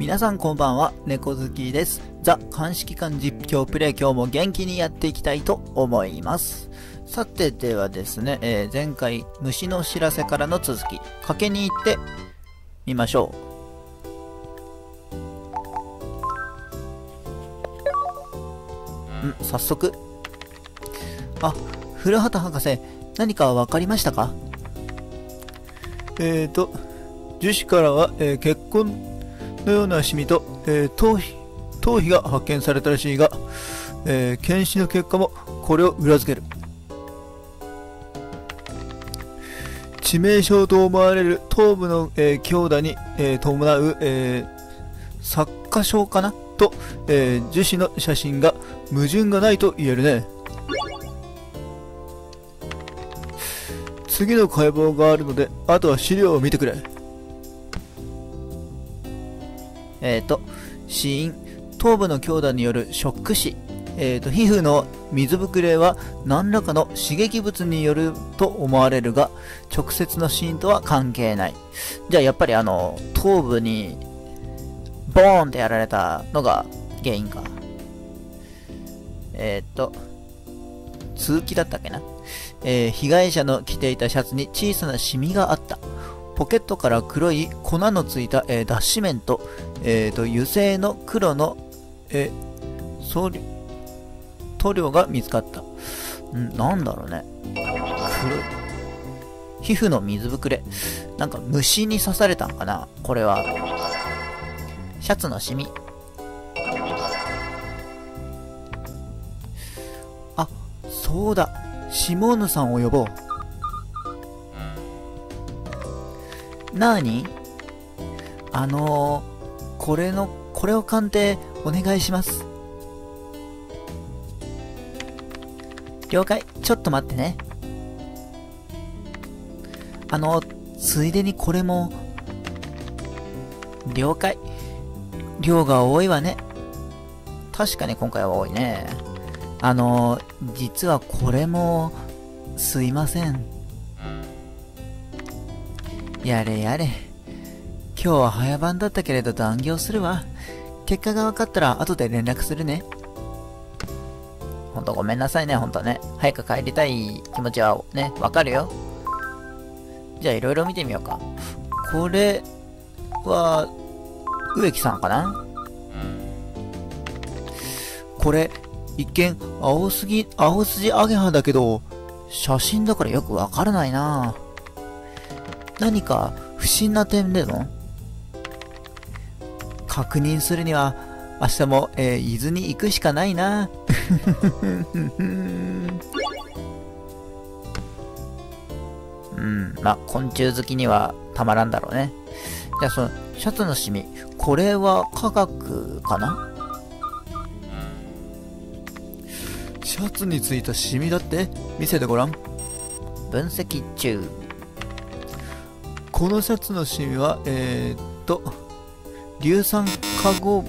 皆さんこんばんは、猫好きです。ザ・鑑識官実況プレイ今日も元気にやっていきたいと思います。さてではですね、えー、前回虫の知らせからの続き、かけに行ってみましょう。ん、早速。あ、古畑博士、何かわかりましたか？えーと、樹脂からは、えー、結婚のようなシミと、えー、頭皮頭皮が発見されたらしいが、えー、検視の結果もこれを裏付ける。致命傷と思われる頭部の、えー、強打に、えー、伴う、えー、擦過傷かな？と、えー、樹脂の写真が矛盾がないと言えるね。次の解剖があるのであとは資料を見てくれ。えっ、ー、と、死因、頭部の強打によるショック死、えーと、皮膚の水ぶくれは何らかの刺激物によると思われるが、直接の死因とは関係ない。じゃあやっぱりあの、頭部にボーンってやられたのが原因か。えっ、と、通気だったっけな、えー、被害者の着ていたシャツに小さなシミがあった。ポケットから黒い粉のついた、えー、脱脂綿と、えーと、油性の黒の、えー、塗料が見つかった。ん？なんだろうね。黒い。皮膚の水ぶくれ。なんか虫に刺されたんかな？これは。シャツのシミ。あ、そうだ。シモーヌさんを呼ぼう。なーにあのー、これの、これを鑑定お願いします。了解。ちょっと待ってね。あの、ついでにこれも、了解。量が多いわね。確かに今回は多いね。あの、実はこれも、すいません。やれやれ。今日は早番だったけれど残業するわ。結果が分かったら後で連絡するね。ほんとごめんなさいね、ほんとね。早く帰りたい気持ちはね、わかるよ。じゃあいろいろ見てみようか。これは、植木さんかな？これ、一見、青すぎ、青筋アゲハだけど、写真だからよくわからないなぁ。何か不審な点でも確認するには明日も、えー、伊豆に行くしかないな。うんまあ昆虫好きにはたまらんだろうね。じゃあそのシャツのシミこれは科学かな？シャツについたシミだって？見せてごらん。分析中このシャツのシミは、えー、っと、硫酸化合、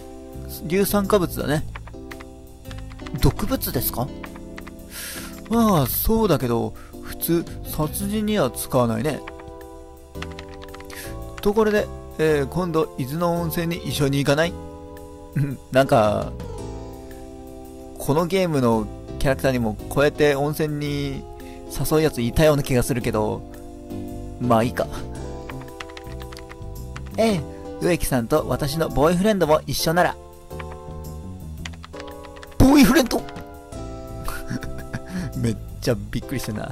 硫酸化物だね。毒物ですか？まあ、そうだけど、普通、殺人には使わないね。ところで、えー、今度、伊豆の温泉に一緒に行かない？なんか、このゲームのキャラクターにもこうやって温泉に誘うやついたような気がするけど、まあいいか。ええ、植木さんと私のボーイフレンドも一緒なら。ボーイフレンド？めっちゃびっくりしたな。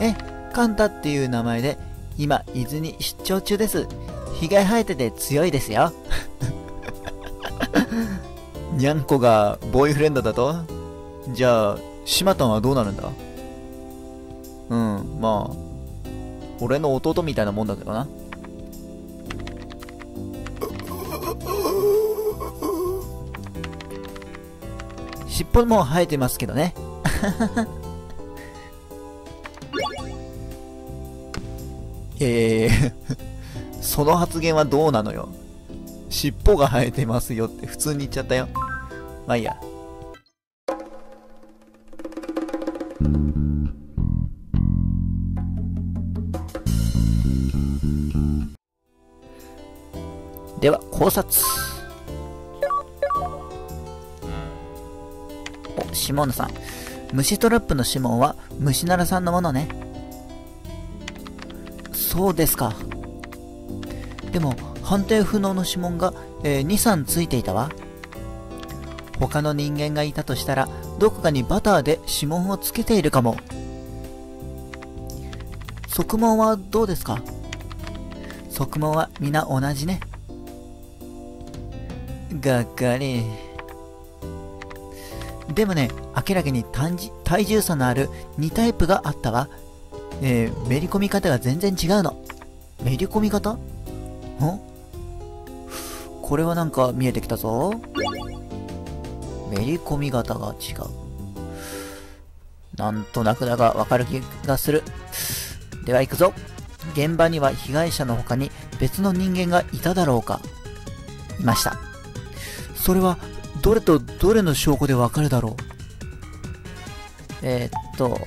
え、カンタっていう名前で、今、伊豆に出張中です。被害生えてて強いですよ。にゃんこがボーイフレンドだと？じゃあ、シマタンはどうなるんだ？うん、まあ、俺の弟みたいなもんだけどな。尻尾も生えてますけどね。ええ その発言はどうなのよ。尻尾が生えてますよって普通に言っちゃったよ。まあいいや。では考察シモンヌさん。虫トラップの指紋は虫ならさんのものね。そうですか。でも判定不能の指紋が、えー、23ついていたわ。他の人間がいたとしたらどこかにバターで指紋をつけているかも。側紋はどうですか？側紋は皆同じね。がっかり。でもね明らかに体重差のある2タイプがあったわ。えー、めり込み方が全然違うの。めり込み方？ん？これはなんか見えてきたぞ。めり込み方が違う。なんとなくだがわかる気がする。では行くぞ。現場には被害者の他に別の人間がいただろうか。いました。それはどれとどれの証拠でわかるだろう？えー、っと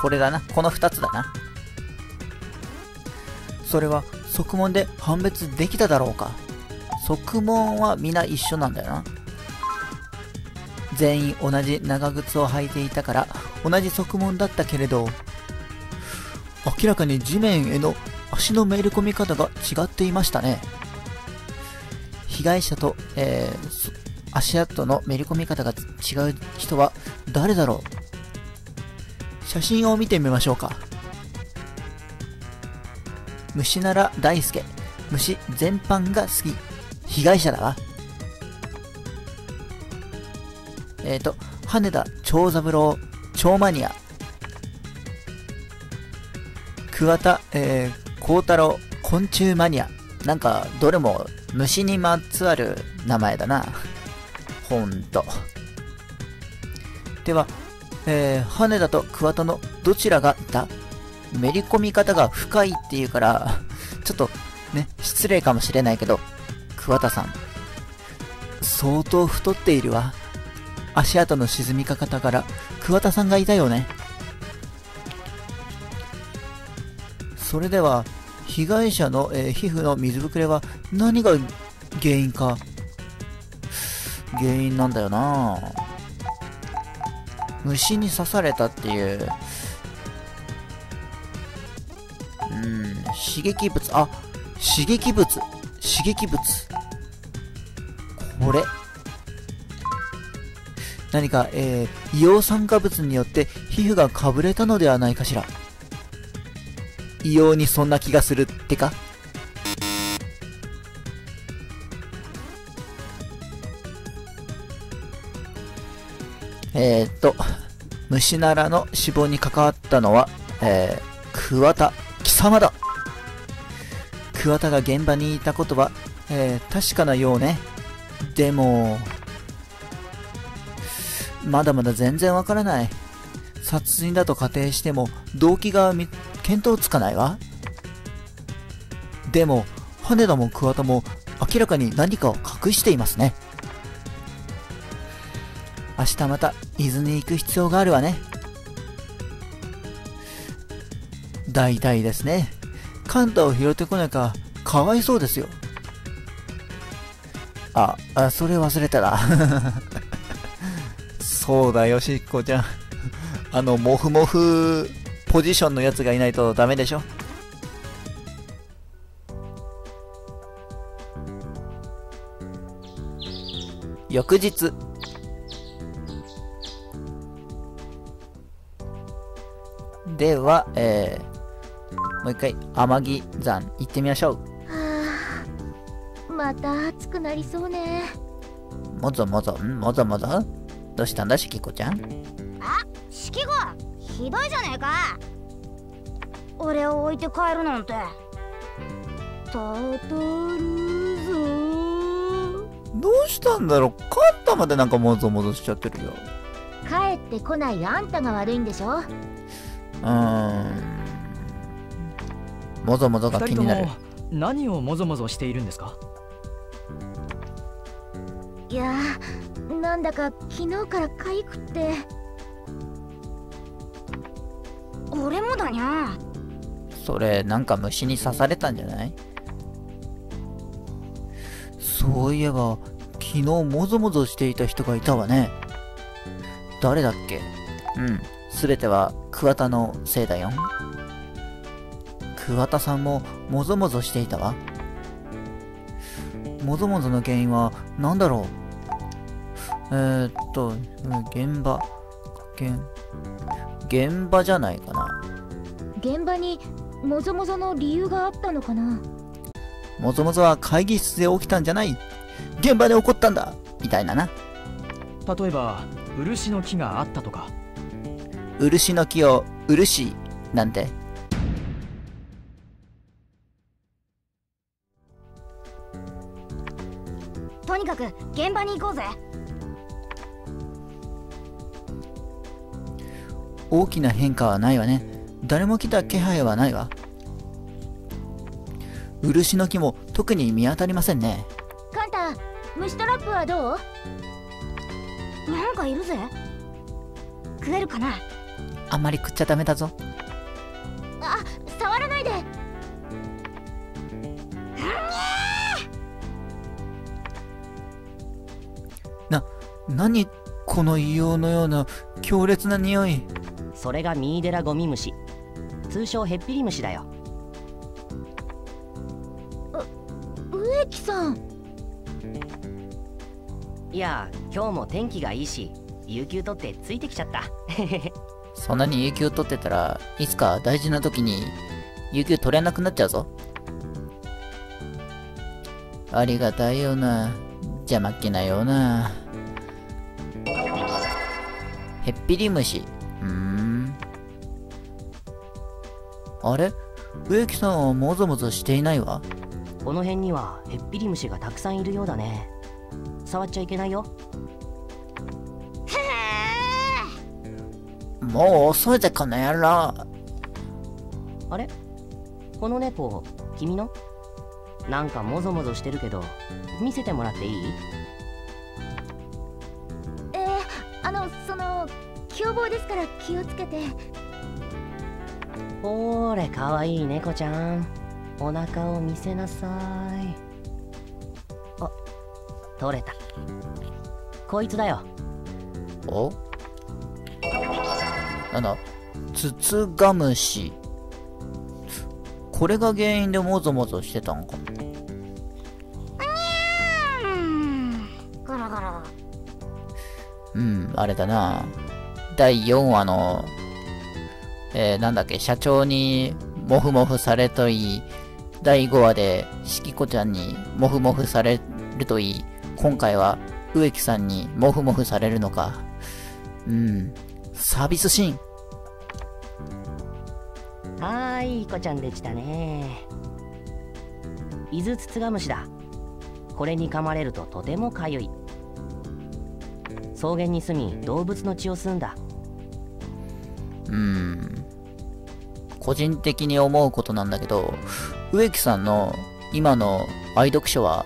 これだな。この2つだな。それは側門で判別できただろうか？側門は皆一緒なんだよな。全員同じ長靴を履いていたから同じ側門だったけれど、明らかに地面への足のめり込み方が違っていましたね。被害者と、えー、足跡のめり込み方が違う人は誰だろう写真を見てみましょうか。虫なら大輔。虫全般が好き。被害者だわ。えっ、ー、と、羽田長三郎超マニア。桑田、えー、孝太郎昆虫マニア。なんか、どれも虫にまつわる名前だな。ほんと。では、えー、羽田と桑田のどちらがだ？めり込み方が深いっていうから、ちょっとね、失礼かもしれないけど、桑田さん。相当太っているわ。足跡の沈み方から桑田さんがいたよね。それでは、被害者の、えー、皮膚の水ぶくれは何が原因か？原因なんだよな虫に刺されたっていう、うん、刺激物、あ、刺激物、刺激物。これ。何か、えー、硫黄酸化物によって皮膚がかぶれたのではないかしら。異様にそんな気がするってか？えー、っと、虫ならの死亡に関わったのは、えー、桑田貴様だ桑田が現場にいたことは、えー、確かなようね。でも、まだまだ全然わからない。殺人だと仮定しても動機が見見当つかないわ。でも、羽田も桑田も明らかに何かを隠していますね。明日また伊豆に行く必要があるわね。大体ですね。カンタを拾ってこなきゃかわいそうですよ。あ、あ、それ忘れたら。そうだよ、しっこちゃん。あの、もふもふポジションのやつがいないとダメでしょ。翌日。では、えー、もう一回、天城山行ってみましょう。また暑くなりそうねもぞもぞん？もぞもぞ？どうしたんだしきこちゃん？あしきこひどいじゃねえか。俺を置いて帰るなんて。たたるぞ。どうしたんだろう？カンタまでなんかもぞもぞしちゃってるよ。帰ってこないあんたが悪いんでしょ？うーん。もぞもぞが気になる。何をもぞもぞしているんですか？いやなんだか昨日からかゆくって俺もだにゃ。それなんか虫に刺されたんじゃない？そういえば昨日もぞもぞしていた人がいたわね。誰だっけ？うんすべては桑田のせいだよ。桑田さんももぞもぞしていたわ。もぞもぞの原因は何だろう？えー、っと現場現現場じゃないかな。現場にもぞもぞの理由があったのかな？もぞもぞは会議室で起きたんじゃない？現場で起こったんだ？みたいなな。例えば漆の木があったとか。漆の木を漆なんて。とにかく現場に行こうぜ。大きな変化はないわね誰も来た気配はないわ。漆の木も特に見当たりませんね。カンタ虫トラップはどう？なんかいるぜ。食えるかな？あんまり食っちゃダメだぞ。あ触らないで。な何この硫黄のような強烈な匂い。それがミイデラゴミムシ通称ヘッピリムシだよ。植木さん。いや今日も天気がいいし有給取ってついてきちゃった。そんなに有給取ってたらいつか大事な時に有給取れなくなっちゃうぞ。ありがたいよな。邪魔っ気ないよな。ヘッピリムあれ？植木さんはもぞもぞしていないわ。この辺にはヘッピリムシがたくさんいるようだね。触っちゃいけないよ。もう遅いぜこの野郎。あれ？この猫君の？なんかもぞもぞしてるけど見せてもらっていい？えー、あのその凶暴ですから気をつけてほーれかわいい猫ちゃん。お腹を見せなさい。あ取れた。こいつだよ。お？なんだ？ツツガムシこれが原因でもぞもぞしてたんか。うん。あれだな。第4話のえー、なんだっけ社長にモフモフされといい第5話でしきこちゃんにモフモフされるといい今回は植木さんにモフモフされるのか。うん。サービスシーン。はーいいい子ちゃんできたね。伊豆ツツガムシだ。これに噛まれるととてもかゆい。草原に住み動物の血を吸うんだ。うん個人的に思うことなんだけど植木さんの今の愛読書は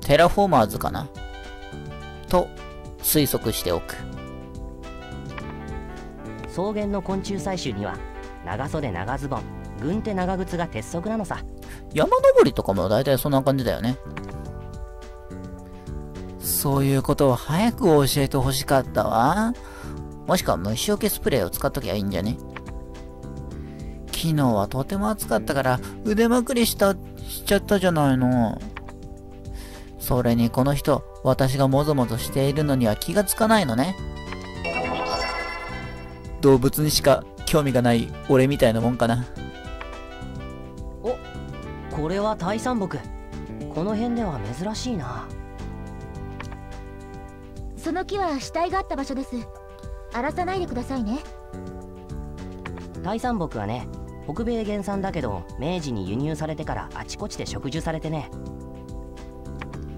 テラフォーマーズかな？と推測しておく草原の昆虫採集には長袖長ズボン軍手長靴が鉄則なのさ山登りとかも大体そんな感じだよね。そういうことを早く教えてほしかったわ。もしくは虫除けスプレーを使っときゃいいんじゃね？昨日はとても暑かったから腕まくりした、しちゃったじゃないの。それにこの人、私がもぞもぞしているのには気がつかないのね。動物にしか興味がない俺みたいなもんかな。おこれは大山木この辺では珍しいなその木は死体があった場所です荒らさないでくださいね大山木はね北米原産だけど明治に輸入されてからあちこちで植樹されてね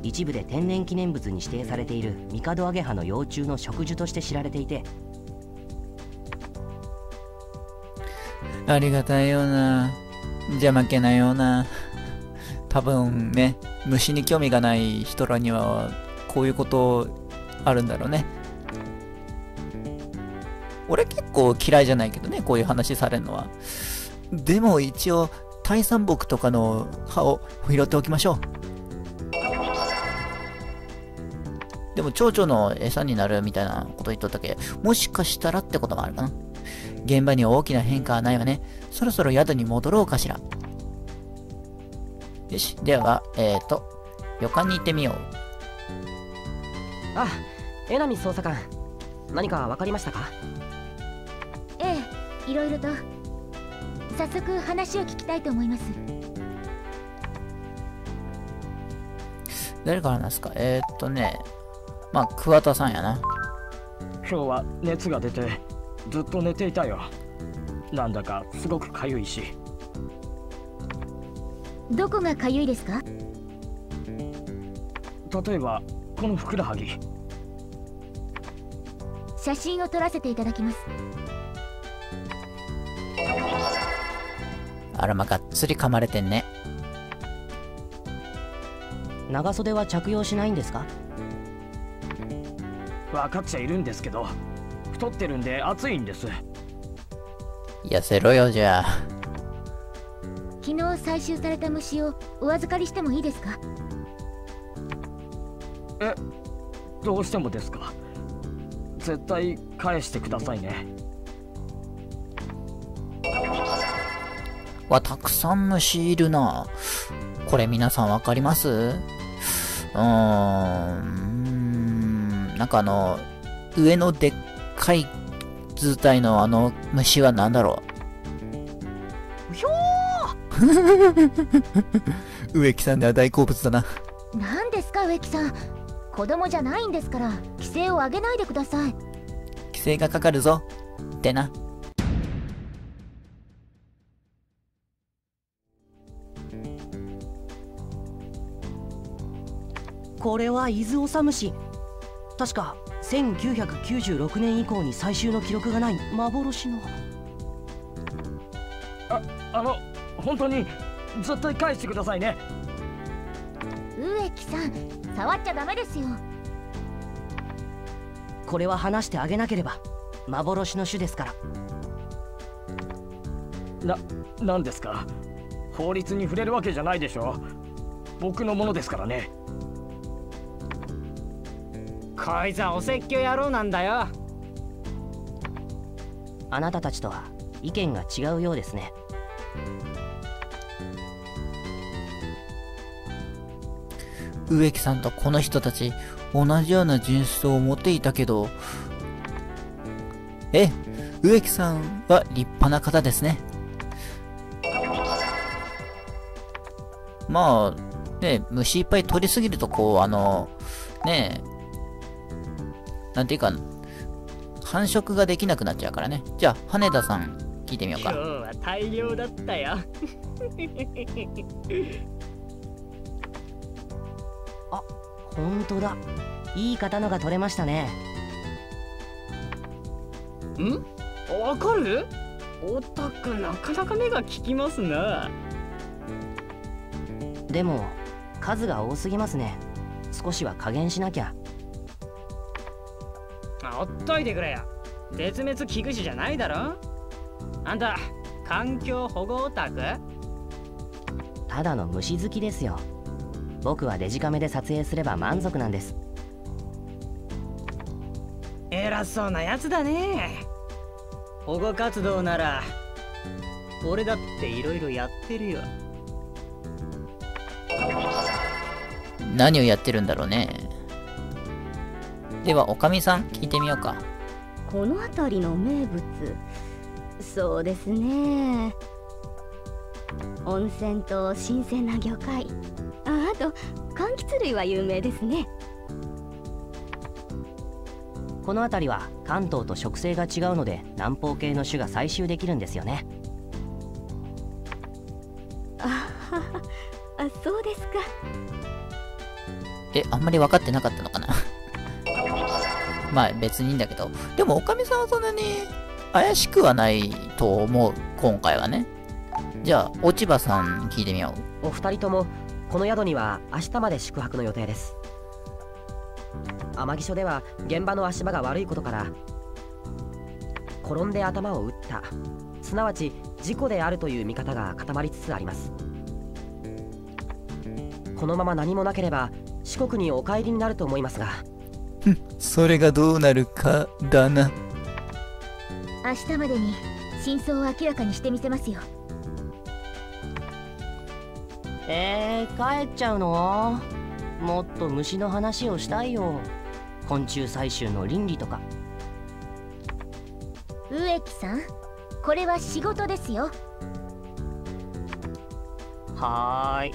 一部で天然記念物に指定されているミカドアゲハの幼虫の植樹として知られていてありがたいような。邪魔けないような。多分ね、虫に興味がない人らには、こういうことあるんだろうね。俺結構嫌いじゃないけどね、こういう話されるのは。でも一応、大山木とかの葉を拾っておきましょう。でも蝶々の餌になるみたいなこと言っとったけ、もしかしたらってこともあるかな。現場に大きな変化はないわね。そろそろ宿に戻ろうかしら。よし、では、えっ、ー、と、旅館に行ってみよう。あ、江波捜査官。何か分かりましたか？ええ、いろいろと。早速話を聞きたいと思います。誰からなんすか？えー、っとね、まあ、桑田さんやな。今日は熱が出て、ずっと寝ていたよ。なんだかすごくかゆいし。どこがかゆいですか？例えば、このふくらはぎ。写真を撮らせていただきます。あらま、がっつり噛まれてんね。長袖は着用しないんですか？分かっちゃいるんですけど太ってるんで暑いんです。痩せろよじゃあ。昨日採集された虫をお預かりしてもいいですか？えどうしてもですか？絶対返してくださいねわたくさん虫いるな。これ皆さんわかります？うーん。なんかあの上のでっかい図体のあの虫は何だろう？ひょー！植木さんでは大好物だな。何ですか植木さん？子供じゃないんですから規制を上げないでください。規制がかかるぞ。ってなこれは伊豆治虫確か1996年以降に最終の記録がない幻のああの本当に絶対返してくださいね。植木さん触っちゃダメですよ。これは話してあげなければ幻の種ですから。な何ですか？法律に触れるわけじゃないでしょ。僕のものですからねこいつはお説教野郎なんだよ。あなたたちとは意見が違うようですね。植木さんとこの人たち同じような人種を持っていたけどえ植木さんは立派な方ですね。まあね虫いっぱい取りすぎるとこうあのねなんていうか、繁殖ができなくなっちゃうからね。じゃあ、羽田さん、聞いてみようか。今日は大量だったよ。あ、本当だ。いい刀が取れましたね。ん？わかる？オタクなかなか目が利きますな。でも、数が多すぎますね。少しは加減しなきゃ。ほっといてくれよ絶滅危惧種じゃないだろ。あんた環境保護オタク？ただの虫好きですよ。僕はデジカメで撮影すれば満足なんです。偉そうなやつだね。保護活動なら俺だって色々やってるよ。何をやってるんだろうねでは、おかみさん、聞いてみようか。この辺りの名物、そうですね。温泉と新鮮な魚介。ああと、柑橘類は有名ですね。この辺りは関東と植生が違うので南方系の種が採集できるんですよねああそうですかえあんまり分かってなかったのかな？まあ別にいいんだけど。でも、おかみさんはそんなに怪しくはないと思う。今回はね。じゃあ、落ち葉さん聞いてみよう。お二人とも、この宿には明日まで宿泊の予定です。天城所では現場の足場が悪いことから、転んで頭を打ったすなわち事故であるという見方が固まりつつありますこのまま何もなければ四国にお帰りになると思いますがそれがどうなるかだな。明日までに真相を明らかにしてみせますよ。えー、帰っちゃうの？もっと虫の話をしたいよ。昆虫採集の倫理とか。植木さんこれは仕事ですよ。はーい。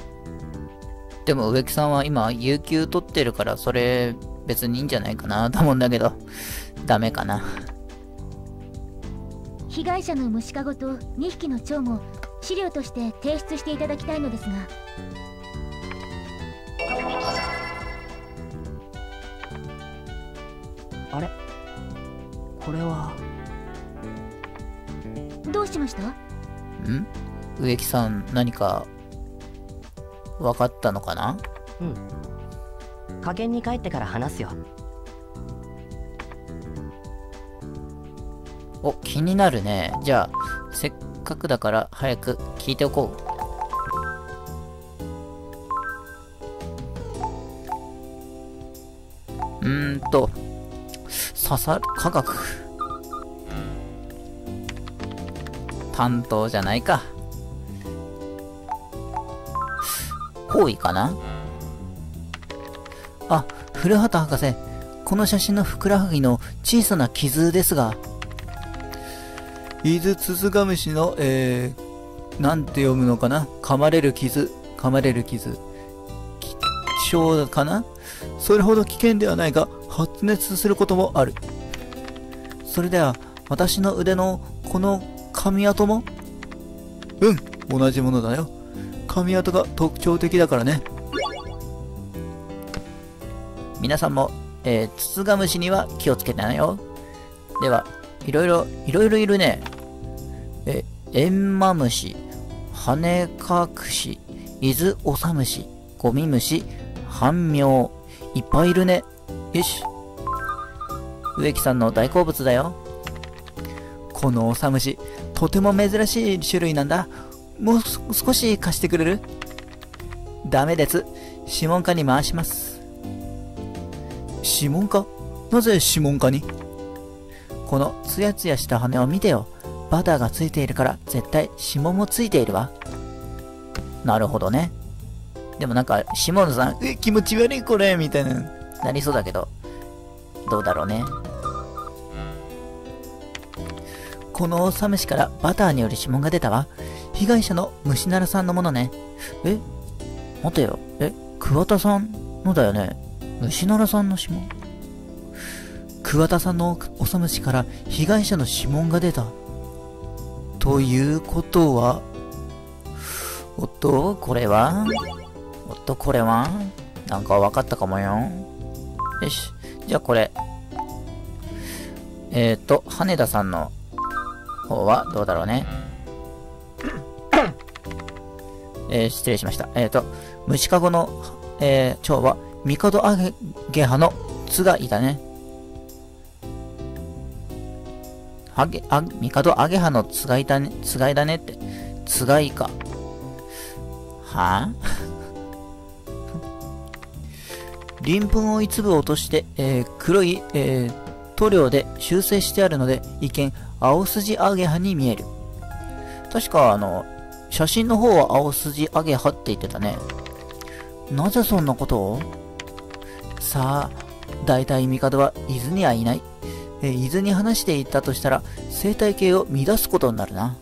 でも植木さんは今、有給取ってるから、それ別にいいんじゃないかなと思うんだけど、ダメかな。被害者の虫かごと2匹の蝶も資料として提出していただきたいのですが。あれ？これは？どうしました？ん？植木さん、何か、分かったのかな？うん科研に帰ってから話すよお、気になるね。じゃあ、せっかくだから早く聞いておこう。うんと、刺さる、科学。担当じゃないか。行為かな？あ、古畑博士。この写真のふくらはぎの小さな傷ですが、伊豆ツツガムシの、えー、なんて読むのかな？噛まれる傷、噛まれる傷。気象かな？それほど危険ではないが、発熱することもある。それでは、私の腕のこの髪跡も？うん、同じものだよ。髪跡が特徴的だからね。皆さんも、えー、ツツガムシには気をつけてなよ。では、いろいろ、いろいろいるね。え、エンマムシ、ハネカクシ、イズオサムシ、ゴミムシ、ハンミョウ。いっぱいいるね。よし。植木さんの大好物だよ。このオサムシ、とても珍しい種類なんだ。もう少し貸してくれる？ダメです。指紋課に回します。指紋課なぜ指紋課に？このツヤツヤした羽を見てよ。バターがついているから絶対指紋もついているわ。なるほどね。でもなんか、シモンさん、え、気持ち悪いこれみたいな。なりそうだけど、どうだろうね。このオサムシからバターによる指紋が出たわ。被害者の虫ならさんのものね。え？待てよ。え、桑田さんのだよね。虫ならさんの指紋桑田さんのオサムシから被害者の指紋が出た。ということは、おっと、これは？おっと、これは？なんか分かったかもよ。よし。じゃあこれ。えっ、ー、と、羽田さんの方はどうだろうね。えー、失礼しました。えっ、ー、と、虫かごの、えー、蝶は、ミカドアゲハのつがいだね。あげ、あ、ミカドアゲハのつがいだね、つがいだねって。つがいか。はぁ、鱗粉を一部落として、えー、黒い、えー、塗料で修正してあるので、一見、青筋アゲハに見える。確か、あの、写真の方は青筋アゲハって言ってたね。なぜそんなことを？さあ、大体帝は伊豆にはいない。え伊豆に話していたとしたら、生態系を乱すことになるな。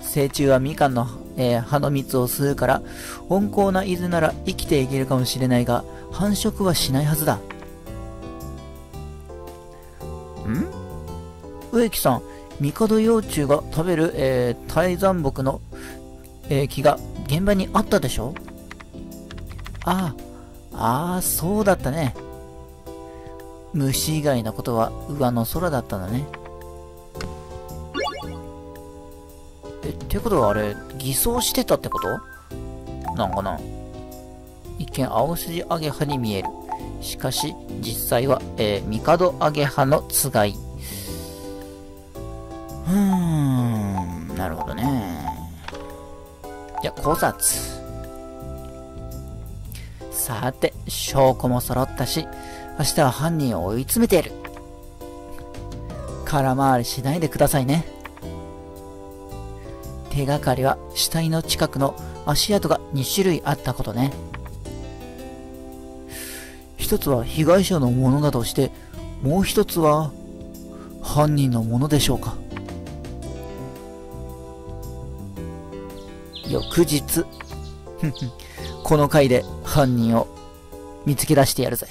成虫はみかんの、えー、葉の蜜を吸うから、温厚な伊豆なら生きていけるかもしれないが、繁殖はしないはずだ。ん？植木さん、帝幼虫が食べる、えー、大山木の、えー、木が現場にあったでしょ？ああ、ああ、そうだったね。虫以外のことは上の空だったんだね。え、ってことはあれ、偽装してたってこと？なんかな一見青筋アゲハに見える。しかし、実際は、えー、帝アゲハのつがい。ーん、なるほどね。じゃあ、考察。さて、証拠も揃ったし、明日は犯人を追い詰めてやる。空回りしないでくださいね。手がかりは死体の近くの足跡が2種類あったことね。一つは被害者のものだとして、もう一つは犯人のものでしょうか。翌日。この回で犯人を見つけ出してやるぜ。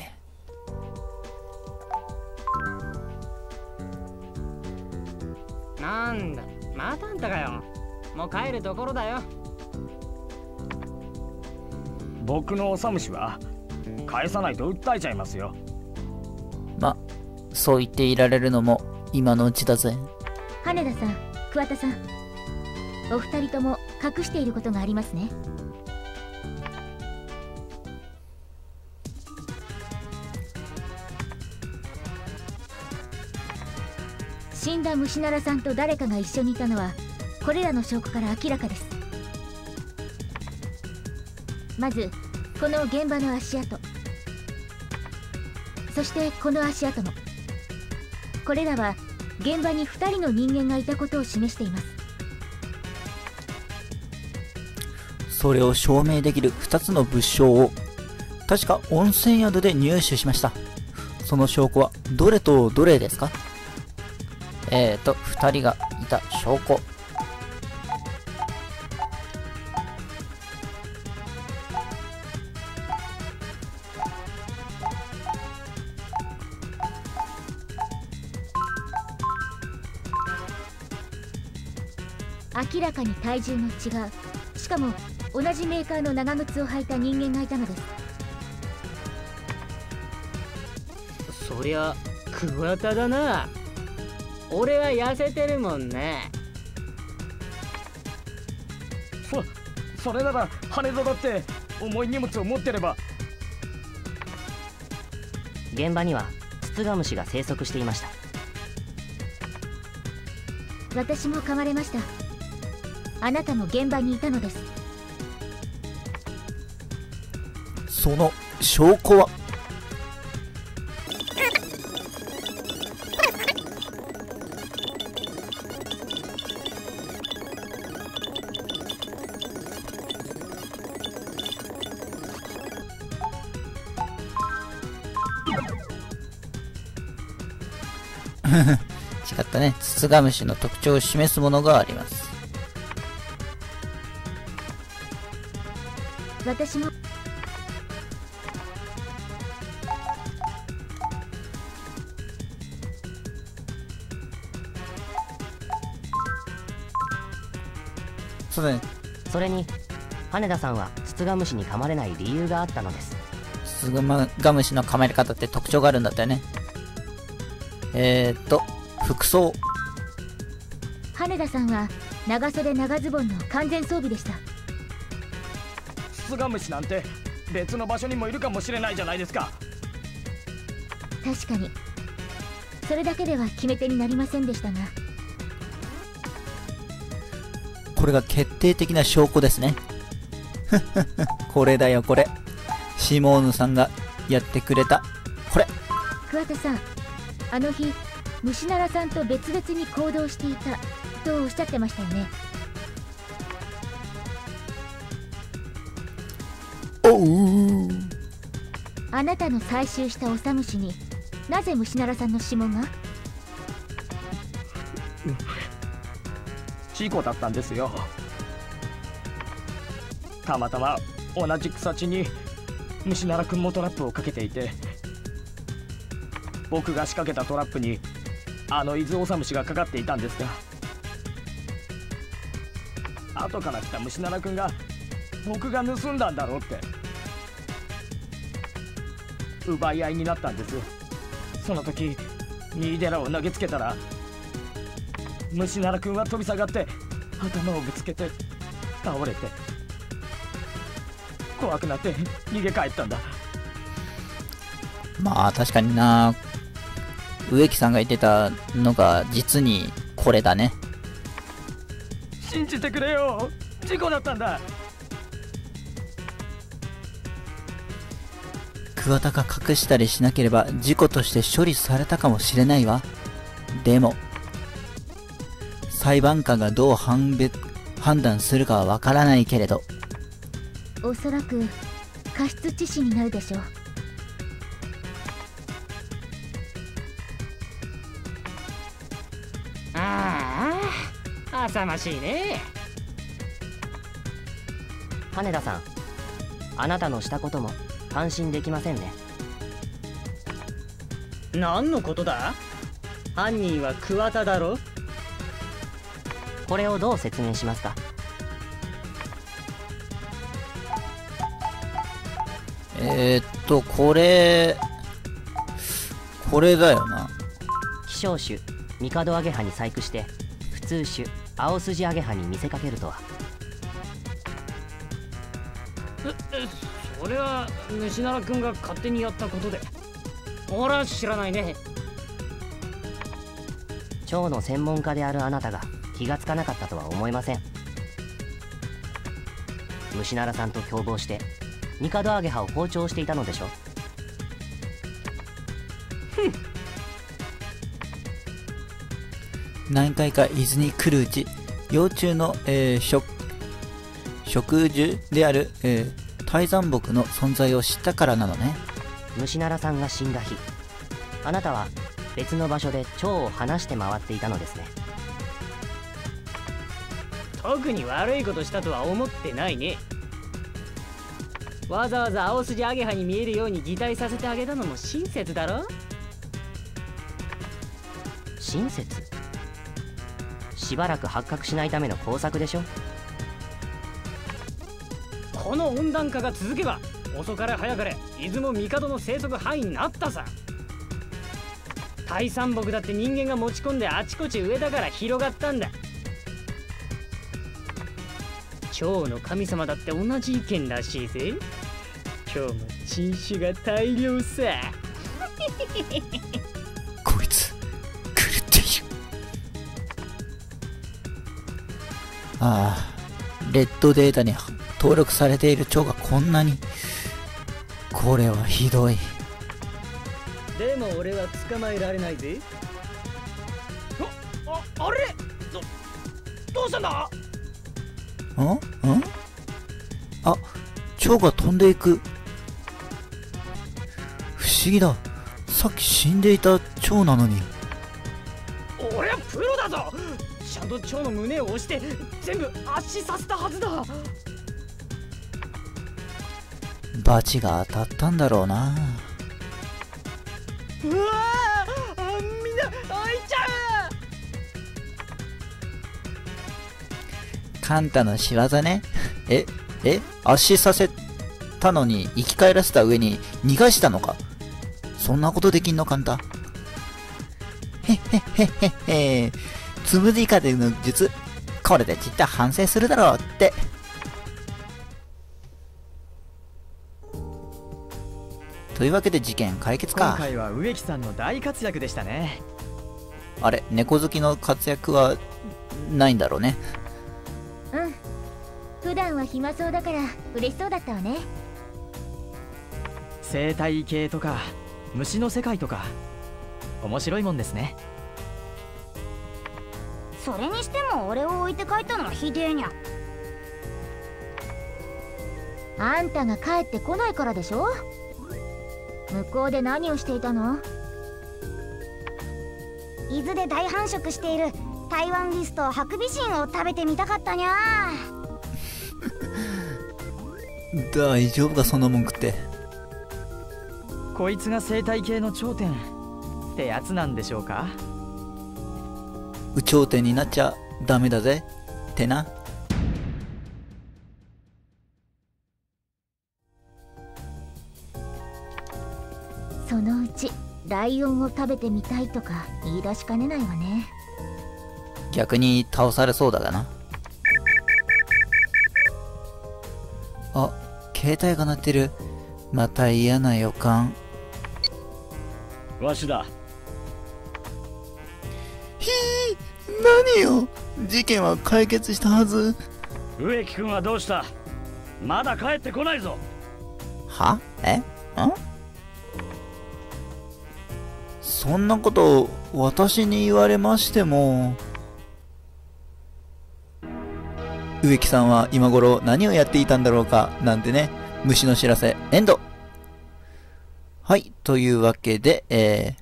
なんだまたあんたかよ。もう帰るところだよ。僕のオサムシは返さないと訴えちゃいますよ。ま、そう言っていられるのも今のうちだぜ。羽田さん桑田さん。お二人とも隠していることがありますね死んだ虫ならさんと誰かが一緒にいたのはこれらの証拠から明らかです。まずこの現場の足跡。そしてこの足跡も。これらは現場に2人の人間がいたことを示しています。それを証明できる2つの物証を、確か温泉宿で入手しました。その証拠はどれとどれですか？えーと、2人がいた証拠。明らかに体重の違う。しかも同じメーカーの長靴を履いた人間がいたのです。そりゃ桑田だな俺は痩せてるもんね。そそれなら羽田だって重い荷物を持ってれば。現場にはツツガムシが生息していました。私も噛まれました。あなたも現場にいたのです。その証拠は？ったね。ツツガムシの特徴を示すものがあります。私もそうだね。それに羽田さんはツツガムシに噛まれない理由があったのですツツガムシの噛まれ方って特徴があるんだったよね。えー、っと、服装。羽田さんは長袖長ズボンの完全装備でしたツツガムシなんて別の場所にもいるかもしれないじゃないですか確かにそれだけでは決め手になりませんでしたがこれが決定的な証拠ですね。これだよ、これ。シモーヌさんがやってくれた。これ。桑田さんあの日虫ならさんと別々に行動していたとおっしゃってましたよね。おう。あなたの採集したオサムシになぜ虫ならさんの指紋が？チコだったんですよ。たまたま同じ草地に虫ならくんもトラップをかけていて僕が仕掛けたトラップにあの伊豆オサムシがかかっていたんですが後から来た虫ならくんが僕が盗んだんだろうって。奪い合いになったんです。その時ニーデラを投げつけたら虫ならくんは飛び下がって頭をぶつけて倒れて怖くなって逃げ帰ったんだ。まあ確かにな。植木さんが言ってたのが実にこれだね。信じてくれよ。事故だったんだ。桑田が隠したりしなければ事故として処理されたかもしれないわ。でも裁判官がどう判別判断するかはわからないけれど。おそらく過失致死になるでしょう浅ましいね。羽田さんあなたのしたことも感心できませんね。何のことだ？犯人は桑田だろ？これをどう説明しますか？えー、っとこれこれだよな。希少種帝アゲハに細工して普通種青筋アゲハに見せかけるとは。それは虫なら君が勝手にやったことで。俺は知らないね。蝶の専門家であるあなたが気がつかなかったとは思いません。虫ならさんと共謀して帝アゲハを包丁していたのでしょ何回か伊豆に来るうち幼虫の、えー食食樹である、えー泰山木の存在を知ったからなのね。虫ならさんが死んだ日あなたは別の場所で蝶を離して回っていたのですね。特に悪いことしたとは思ってないね。わざわざ青筋アゲハに見えるように擬態させてあげたのも親切だろ。親切？しばらく発覚しないための工作でしょ。この温暖化が続けば遅かれ早かれ伊豆も帝の生息範囲になったさ。大山木だって人間が持ち込んであちこち植えたから広がったんだ。蝶の神様だって同じ意見らしいぜ。今日も珍種が大量さ。ああ。レッドデータに登録されている蝶がこんなに。これはひどい。でも俺は捕まえられないぜ。あああれ？どどうしたんだ？ん？ん？あ蝶が飛んでいく。不思議だ。さっき死んでいた蝶なのに。俺はプロだぞちゃんと蝶の胸を押して全部圧死させたはずだ。バチが当たったんだろうな。うわあみんな開いちゃカンタの仕業ね。ええ圧死させたのに生き返らせた上に逃がしたのか？そんなことできんのカンタ。へっへっへっへっへつむじ風の術これでちった反省するだろうって。というわけで事件解決か。今回は植木さんの大活躍でしたね。あれ猫好きの活躍はないんだろうね。うん。普段は暇そうだから嬉しそうだったわね。生態系とか虫の世界とか面白いもんですねそれにしても俺を置いて帰ったのはひでえにゃ。あんたが帰ってこないからでしょ？向こうで何をしていたの？伊豆で大繁殖している台湾リストハクビシンを食べてみたかったにゃ。大丈夫かそんなもん食って。こいつが生態系の頂点ってやつなんでしょうか？有頂天になっちゃダメだぜ。ってな。そのうちライオンを食べてみたいとか言い出しかねないわね。逆に倒されそうだがな。あ携帯が鳴ってる。また嫌な予感。わしだ何よ？事件は解決したはず。植木君はどうした？まだ帰ってこないぞ。は？え？ん？そんなこと私に言われましても。植木さんは今頃何をやっていたんだろうかなんてね虫の知らせエンド。はいというわけで、え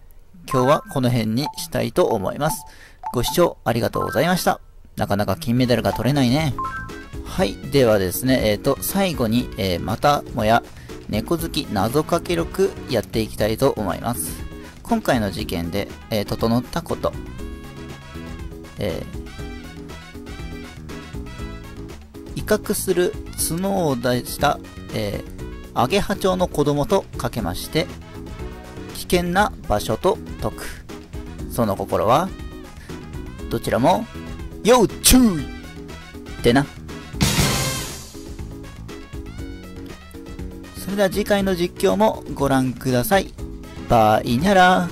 ー、今日はこの辺にしたいと思いますご視聴ありがとうございましたなかなか金メダルが取れないねはい。ではですね、えっ、ー、と、最後に、えー、またもや、猫好き謎かけ録やっていきたいと思います。今回の事件で、えー、整ったこと、えー威嚇する角を出した、えアゲハチョウの子供とかけまして、危険な場所と解く。その心は、どちらも、要注意ってな。それでは次回の実況もご覧ください。バイニャラ